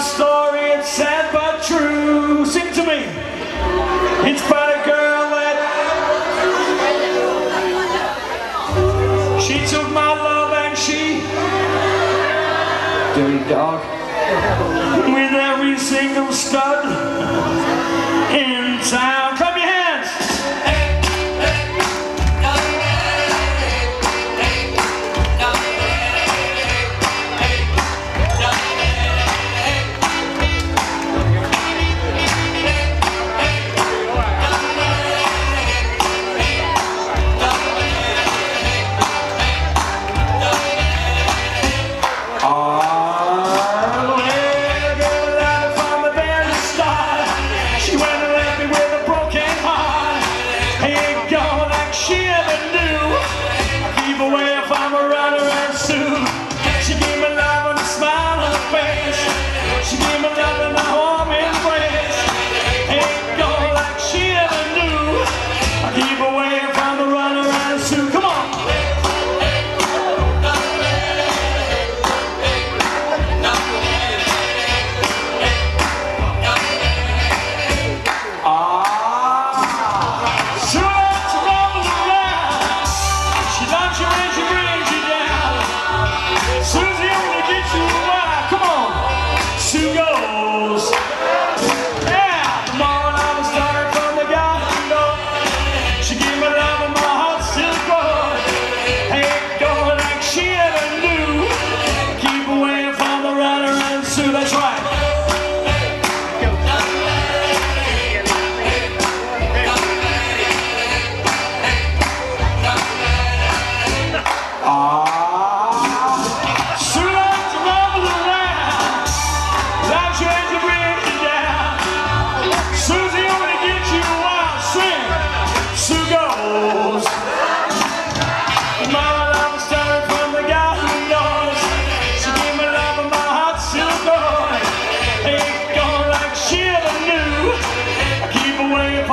story, it's sad but true. Sing to me. It's about a girl that she took my love and she dirty dog with every single stud.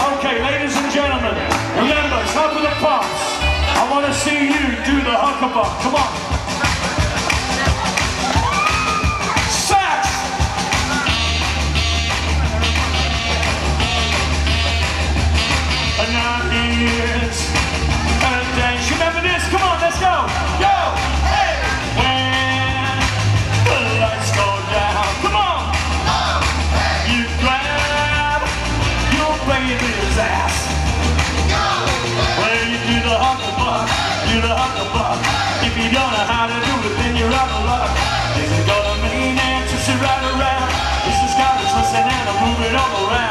Okay, ladies and gentlemen, remember, top of the pops. I want to see you do the hucklebuck. Come on. Sax! And I'm here. hard. If you don't know how to do it, then you're out of luck. This is gonna mean sit right around. This is college lesson and I'm moving all around.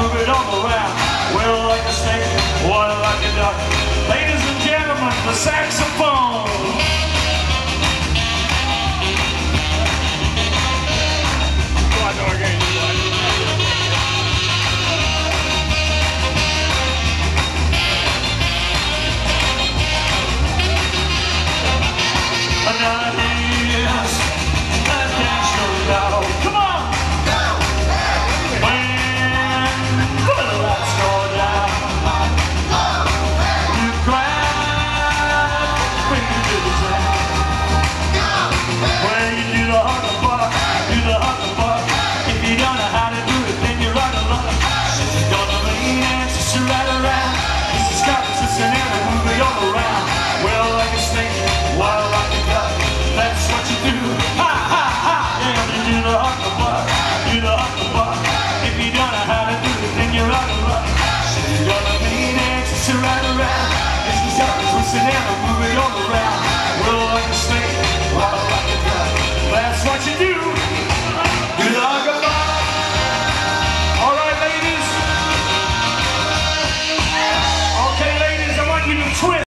move it all around. Well, like a snake, like a duck. Ladies and gentlemen, the saxophone. to run around. As we start twisting and move all around. We'll snake, well I like it That's what you do.